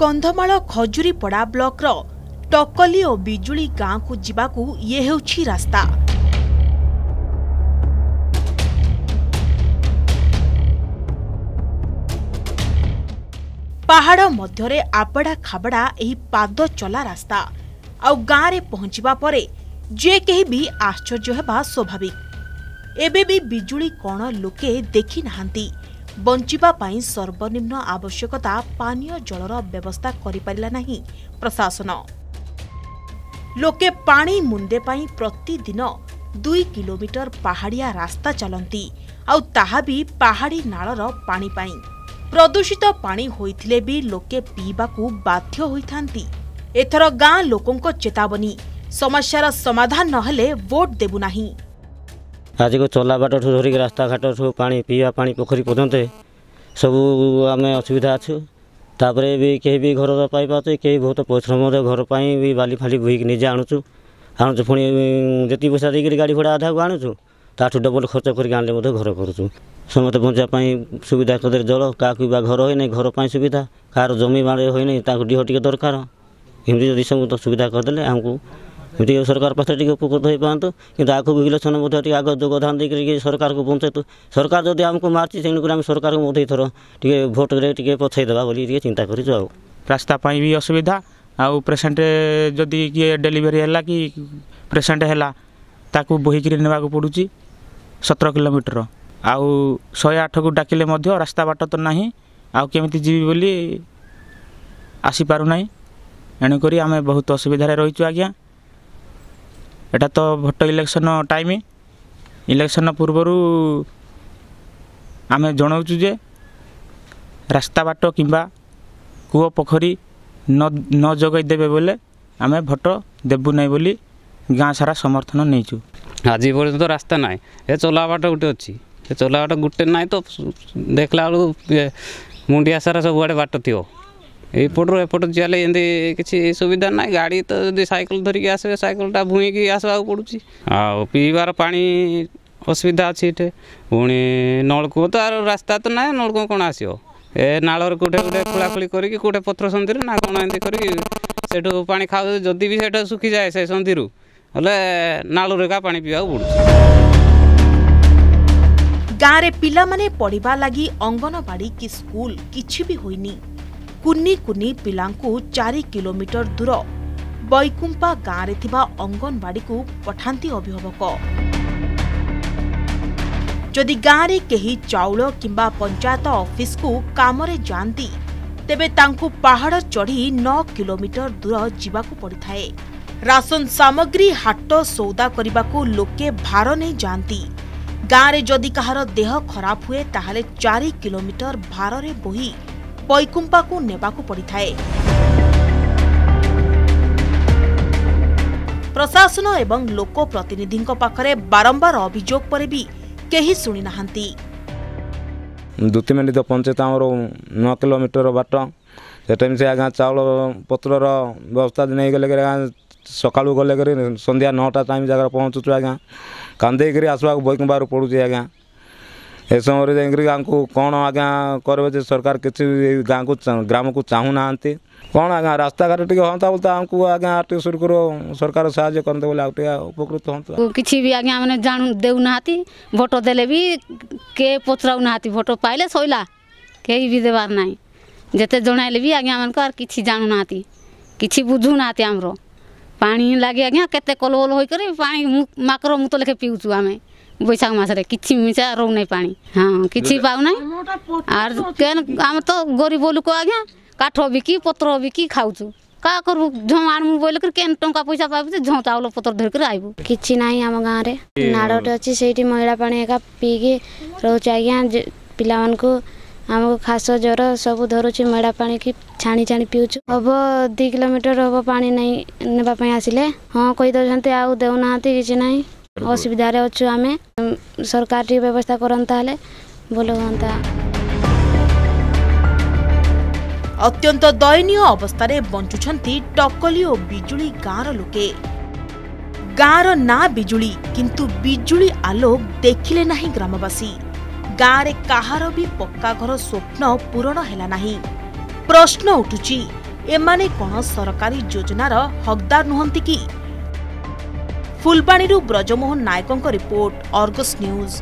କନ୍ଧମାଳ ଖଜୁରୀପଡ଼ା ବ୍ଲକର ଟକଲି ଓ ବିଜୁଳି ଗାଁକୁ ଯିବାକୁ ଇଏ ହେଉଛି ରାସ୍ତା। ପାହାଡ଼ ମଧ୍ୟରେ ଆବଡ଼ା ଖାବଡ଼ା ଏହି ପାଦ ଚଲା ରାସ୍ତା। ଆଉ ଗାଁରେ ପହଞ୍ଚିବା ପରେ ଯେ କେହି ବି ଆଶ୍ଚର୍ଯ୍ୟ ହେବା ସ୍ୱାଭାବିକ। ଏବେ ବି ବିଜୁଳି କ'ଣ ଲୋକେ ଦେଖି ନାହାନ୍ତି। ବଞ୍ଚିବା ପାଇଁ ସର୍ବନିମ୍ନ ଆବଶ୍ୟକତା ପାନୀୟ ଜଳର ବ୍ୟବସ୍ଥା କରିପାରିଲା ନାହିଁ ପ୍ରଶାସନ। ଲୋକେ ପାଣି ମୁନ୍ଦେ ପାଇଁ ପ୍ରତିଦିନ ଦୁଇ କିଲୋମିଟର ପାହାଡ଼ିଆ ରାସ୍ତା ଚାଲନ୍ତି ଆଉ ତାହା ବି ପାହାଡ଼ି ନାଳର ପାଣି ପାଇଁ। ପ୍ରଦୂଷିତ ପାଣି ହୋଇଥିଲେ ବି ଲୋକେ ପିଇବାକୁ ବାଧ୍ୟ ହୋଇଥାନ୍ତି। ଏଥର ଗାଁ ଲୋକଙ୍କ ଚେତାବନୀ ସମସ୍ୟାର ସମାଧାନ ନହେଲେ ଭୋଟ ଦେବୁ ନାହିଁ। ଆଜିକୁ ଚଲା ବାଟଠୁ ଧରିକି ରାସ୍ତାଘାଟଠୁ ପାଣି ପିଇବା ପାଣି ପୋଖରୀ ପର୍ଯ୍ୟନ୍ତ ସବୁ ଆମେ ଅସୁବିଧା ଅଛୁ। ତାପରେ ବି କେହି ବି ଘର ପାଇପାରୁଛୁ କେହି ବହୁତ ପରିଶ୍ରମରେ ଘର ପାଇଁ ବି ବାଲି ଫାଲି ବୋହିକି ନିଜେ ଆଣୁଛୁ ଆଣୁଛୁ ପୁଣି ଯେତିକି ପଇସା ଦେଇକିରି ଗାଡ଼ି ଭଡ଼ା ଆଧାକୁ ଆଣୁଛୁ ତାଠୁ ଡବଲ ଖର୍ଚ୍ଚ କରିକି ଆଣିଲେ ମଧ୍ୟ ଘର କରୁଛୁ ସମସ୍ତେ ବଞ୍ଚିବା ପାଇଁ ସୁବିଧା କରିଦେଲେ ଜଳ କାହାକୁ ବା ଘର ହୋଇନାହିଁ ଘର ପାଇଁ ସୁବିଧା କାହାର ଜମି ବାଡ଼ି ହୋଇନାହିଁ ତାକୁ ଡିହ ଟିକେ ଦରକାର। ଏମିତି ଯଦି ସବୁ ତ ସୁବିଧା କରିଦେଲେ ଆମକୁ ଟିକେ ସରକାର ପାଖରେ ଟିକେ ଉପକୃତ ହୋଇପାରନ୍ତୁ। କିନ୍ତୁ ଆଗକୁ ଇଲେକ୍ସନ ମଧ୍ୟ ଟିକେ ଆଗ ଯୋଗଦାନ ଦେଇକରି ସରକାରକୁ ବଞ୍ଚାଇತು ସରକାର ଯଦି ଆମକୁ ମାରୁଛି ତେଣୁକରି ଆମେ ସରକାରକୁ ମଧ୍ୟ ଏଥର ଟିକେ ଭୋଟରେ ଟିକେ ପଛାଇଦେବା ବୋଲି ଟିକେ ଚିନ୍ତା କରିଛୁ ଆଉ। ରାସ୍ତା ପାଇଁ ବି ଅସୁବିଧା। ଆଉ ପେସେଣ୍ଟ ଯଦି କିଏ ଡେଲିଭରି ହେଲା କି ପେସେଣ୍ଟ ହେଲା ତାକୁ ବୋହିକିରି ନେବାକୁ ପଡ଼ୁଛି ସତର କିଲୋମିଟର। ଆଉ ଶହେ ଆଠକୁ ଡାକିଲେ ମଧ୍ୟ ରାସ୍ତା ବାଟ ତ ନାହିଁ ଆଉ କେମିତି ଯିବି ବୋଲି ଆସିପାରୁନାହିଁ। ଏଣୁକରି ଆମେ ବହୁତ ଅସୁବିଧାରେ ରହିଛୁ ଆଜ୍ଞା। ଏଇଟା ତ ଭୋଟ ଇଲେକ୍ସନ ଟାଇମ୍ ଇଲେକ୍ସନ ପୂର୍ବରୁ ଆମେ ଜଣାଉଛୁ ଯେ ରାସ୍ତା ବାଟ କିମ୍ବା କୂଅ ପୋଖରୀ ନ ନ ଯୋଗାଇ ଦେବେ ବୋଲେ ଆମେ ଭୋଟ ଦେବୁ ନାହିଁ ବୋଲି ଗାଁ ସାରା ସମର୍ଥନ ନେଇଛୁ। ଆଜି ପର୍ଯ୍ୟନ୍ତ ରାସ୍ତା ନାହିଁ। ଏ ଚଲା ବାଟ ଗୋଟେ ଅଛି। ଏ ଚଲା ବାଟ ଗୋଟେ ନାହିଁ ତ ଦେଖିଲା ବେଳକୁ ଇଏ ମୁଣ୍ଡିଆ ସାରା ସବୁଆଡ଼େ ବାଟ ଥିବ। ଏଇପଟରୁ ଏପଟ ଯିବାଲେ ଏମିତି କିଛି ସୁବିଧା ନାହିଁ। ଗାଡ଼ି ତ ଯଦି ସାଇକେଲ ଧରିକି ଆସିବେ ସାଇକେଲଟା ଭୁଇଁକି ଆସିବାକୁ ପଡ଼ୁଛି। ଆଉ ପିଇବାର ପାଣି ଅସୁବିଧା ଅଛି ଏଠି। ପୁଣି ନଳକୂଅ ତ ଆଉ ରାସ୍ତା ତ ନାହିଁ ନଳକୂଅ କ'ଣ ଆସିବ? ଏ ନାଳରେ କେଉଁଠି ଗୋଟେ ଖୋଳାଖୋଳି କରିକି କେଉଁଠି ପଥର ସନ୍ଧିରେ ନା କ'ଣ ଏମିତି କରିକି ସେଠୁ ପାଣି ଖାଉ ଯଦି ବି ସେଇଟା ଶୁଖିଯାଏ ସେ ସନ୍ଧିରୁ ହେଲେ ନାଳରୁ ଏକା ପାଣି ପିଇବାକୁ ପଡ଼ୁଛି। ଗାଁରେ ପିଲାମାନେ ପଢ଼ିବା ଲାଗି ଅଙ୍ଗନବାଡ଼ି କି ସ୍କୁଲ କିଛି ବି ହୋଇନି। କୁନି କୁନି ପିଲାଙ୍କୁ ଚାରି କିଲୋମିଟର ଦୂର ବୈକୁମ୍ପା ଗାଁରେ ଥିବା ଅଙ୍ଗନବାଡ଼ିକୁ ପଠାନ୍ତି ଅଭିଭାବକ। ଯଦି ଗାଁରେ କେହି ଚାଉଳ କିମ୍ବା ପଞ୍ଚାୟତ ଅଫିସକୁ କାମରେ ଯାଆନ୍ତି ତେବେ ତାଙ୍କୁ ପାହାଡ଼ ଚଢ଼ି ନଅ କିଲୋମିଟର ଦୂର ଯିବାକୁ ପଡ଼ିଥାଏ। ରାସନ ସାମଗ୍ରୀ ହାଟ ସଉଦା କରିବାକୁ ଲୋକେ ଭାର ନେଇ ଯାଆନ୍ତି। ଗାଁରେ ଯଦି କାହାର ଦେହ ଖରାପ ହୁଏ ତାହେଲେ ଚାରି କିଲୋମିଟର ଭାରରେ ବୋହି ବୈକୁମ୍ପାକୁ ନେବାକୁ ପଡ଼ିଥାଏ। ପ୍ରଶାସନ ଏବଂ ଲୋକପ୍ରତିନିଧିଙ୍କ ପାଖରେ ବାରମ୍ବାର ଅଭିଯୋଗ ପରେ ବି କେହି ଶୁଣିନାହାନ୍ତି। ଦୁତିମେଣ୍ଡି ତ ପଞ୍ଚାୟତ ଆମର ନଅ କିଲୋମିଟର ବାଟ। ବି ସେ ଆଜ୍ଞା ଚାଉଳ ପତ୍ରର ବ୍ୟବସ୍ଥା ନେଇଗଲେ କରି ଆଜ୍ଞା ସକାଳୁ ଗଲେ କରି ସନ୍ଧ୍ୟା ନଅଟା ଟାଇମ୍ ଜାଗାରେ ପହଞ୍ଚୁଛୁ ଆଜ୍ଞା। କାନ୍ଦେଇକରି ଆସିବାକୁ ବୈକୁମ୍ପାରୁ ପଡ଼ୁଛି ଆଜ୍ଞା। ଏ ସମୟରେ ଯାଇକରି ଆମକୁ କ'ଣ ଆଜ୍ଞା କରିବେ ଯେ ସରକାର କିଛି ଗାଁକୁ ଗ୍ରାମକୁ ଚାହୁଁନାହାନ୍ତି। କ'ଣ ଆଜ୍ଞା ରାସ୍ତାଘାଟ ଟିକେ ହୁଅନ୍ତା ବୋଲି ତ ଆମକୁ ଆଜ୍ଞା ଆର୍ ଟି ସୁରକୁର ସରକାର ସାହାଯ୍ୟ କରନ୍ତେ ବୋଲି ଆଉ ଟିକେ ଉପକୃତ ହୁଅନ୍ତା। କିଛି ବି ଆଜ୍ଞା ମାନେ ଜାଣୁ ଦେଉନାହାନ୍ତି ଭୋଟ ଦେଲେ ବି କେ ପଚରାଉନାହାନ୍ତି ଭୋଟ ପାଇଲେ ସଇଲା କେହି ବି ଦେବାର ନାହିଁ। ଯେତେ ଜଣାଇଲେ ବି ଆଜ୍ଞା ମାନଙ୍କୁ ଆଉ କିଛି ଜାଣୁନାହାନ୍ତି କିଛି ବୁଝୁନାହାନ୍ତି ଆମର। ପାଣି ଲାଗି ଆଜ୍ଞା କେତେ କଲବଲ ହୋଇକରି ପାଣି ମାକର ମୁତ ଲେଖେ ପିଉଛୁ ଆମେ। ବୈଶାଖ ମାସରେ କିଛି ମିଶା ରହୁନାହିଁ ପାଣି ହଁ କିଛି ପାଉନାହିଁ ଆର୍ କେନ୍ ଆମେ ତ ଗରିବ ଲୋକ ଆଜ୍ଞା କାଠ ବିକି ପତ୍ର ବିକି ଖାଉଛୁ କାହା କରିବୁ ଝଁ ଆଣମୁ ବୋଇଲେ କରି କେନ୍ ଟଙ୍କା ପଇସା ପାଇବୁ ଯେ ଝଁ ଚାଉଳ ପତ୍ର ଧରିକରି ଆଇବୁ କିଛି ନାହିଁ ଆମ ଗାଁରେ ନାଡ଼ଟେ ଅଛି ସେଇଠି ମଇଳା ପାଣି ଏକା ପିଇକି ରହୁଛୁ ଆଜ୍ଞା ଯେ- ପିଲାମାନଙ୍କୁ ଆମକୁ ଖାସ ଜ୍ୱର ସବୁ ଧରୁଛି ମଇଳା ପାଣିକି ଛାଣି ଛାଣି ପିଉଛୁ ହବ ଦୁଇ କିଲୋମିଟର ହବ ପାଣି ନାହିଁ ନେବା ପାଇଁ ଆସିଲେ ହଁ କହିଦେଉଛନ୍ତି ଆଉ ଦେଉନାହାନ୍ତି କିଛି ନାହିଁ ଅସୁବିଧାରେ ଅଛୁ ଆମେ। ସରକାର ଟିକେ ବ୍ୟବସ୍ଥା କରନ୍ତା ହେଲେ ଭଲ ହୁଅନ୍ତା। ଅତ୍ୟନ୍ତ ଦୟନୀୟ ଅବସ୍ଥାରେ ବଞ୍ଚୁଛନ୍ତି ଟକଲି ଓ ବିଜୁଳି ଗାଁର ଲୋକେ। ଗାଁର ନାଁ ବିଜୁଳି କିନ୍ତୁ ବିଜୁଳି ଆଲୋକ ଦେଖିଲେ ନାହିଁ ଗ୍ରାମବାସୀ। ଗାଁରେ କାହାର ବି ପକ୍କା ଘର ସ୍ୱପ୍ନ ପୂରଣ ହେଲା ନାହିଁ। ପ୍ରଶ୍ନ ଉଠୁଛି ଏମାନେ କ'ଣ ସରକାରୀ ଯୋଜନାର ହକଦାର ନୁହନ୍ତି କି? ଫୁଲବାଣୀରୁ ବ୍ରଜମୋହନ ନାୟକଙ୍କ ରିପୋର୍ଟ ଅର୍ଗସ୍ ନ୍ୟୁଜ୍